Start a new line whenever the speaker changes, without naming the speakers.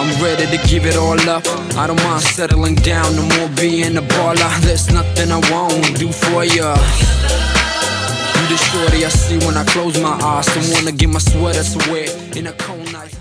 I'm ready to give it all up. I don't mind settling down, no more being a baller. There's nothing I won't do for ya. You the shorty I see when I close my eyes. Don't wanna get my sweater to wear in a cold night.